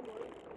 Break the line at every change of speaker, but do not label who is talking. Good morning.